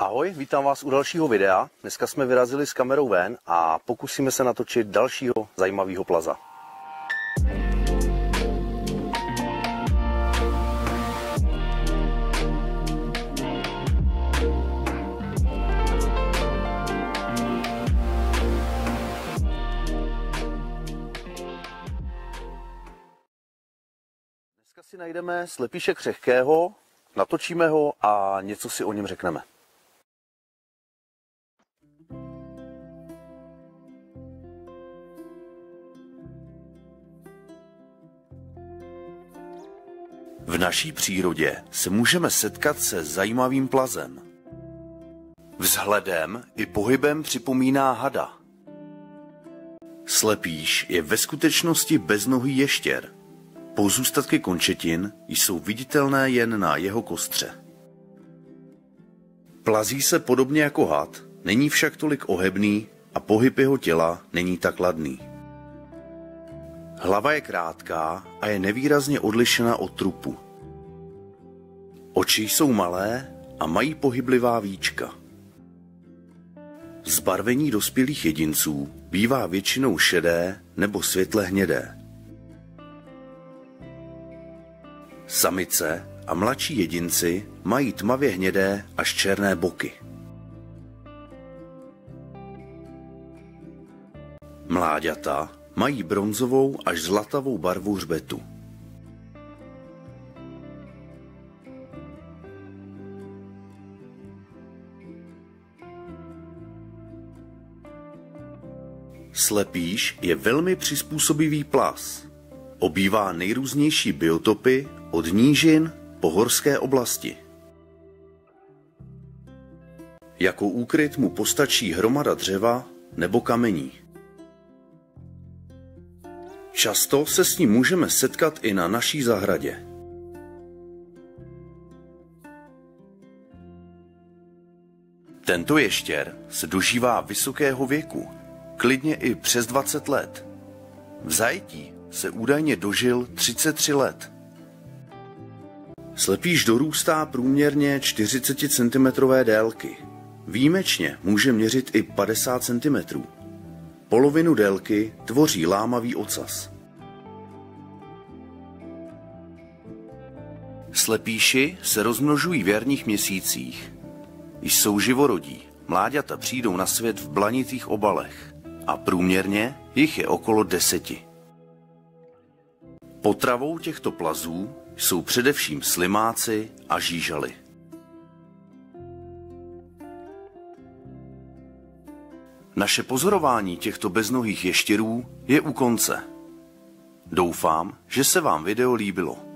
Ahoj, vítám vás u dalšího videa. Dneska jsme vyrazili s kamerou ven a pokusíme se natočit dalšího zajímavého plaza. Dneska si najdeme slepíše křehkého, natočíme ho a něco si o něm řekneme. V naší přírodě se můžeme setkat se zajímavým plazem. Vzhledem i pohybem připomíná hada. Slepíš je ve skutečnosti beznohý ještěr. Pozůstatky končetin jsou viditelné jen na jeho kostře. Plazí se podobně jako had, není však tolik ohebný a pohyb jeho těla není tak ladný. Hlava je krátká a je nevýrazně odlišena od trupu. Oči jsou malé a mají pohyblivá víčka. Zbarvení dospělých jedinců bývá většinou šedé nebo světle hnědé. Samice a mladší jedinci mají tmavě hnědé až černé boky. Mláďata mají bronzovou až zlatavou barvu hřbetu. Slepíš je velmi přizpůsobivý plas. Obývá nejrůznější biotopy od nížin po horské oblasti. Jako úkryt mu postačí hromada dřeva nebo kamení. Často se s ním můžeme setkat i na naší zahradě. Tento ještěr se dožívá vysokého věku, klidně i přes 20 let. V zajetí se údajně dožil 33 let. Slepíš dorůstá průměrně 40 cm délky. Výjimečně může měřit i 50 cm. Polovinu délky tvoří lámavý ocas. Slepíši se rozmnožují v jarních měsících. Jsou živorodí, mláďata přijdou na svět v blanitých obalech a průměrně jich je okolo deseti. Potravou těchto plazů jsou především slimáci a žížaly. Naše pozorování těchto beznohých ještěrů je u konce. Doufám, že se vám video líbilo.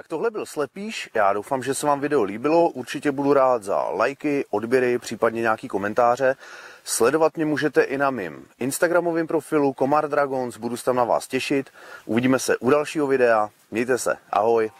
Tak tohle byl Slepíš, já doufám, že se vám video líbilo, určitě budu rád za lajky, odběry, případně nějaký komentáře. Sledovat mě můžete i na mém Instagramovém profilu Komar Dragons, budu se tam na vás těšit. Uvidíme se u dalšího videa, mějte se, ahoj.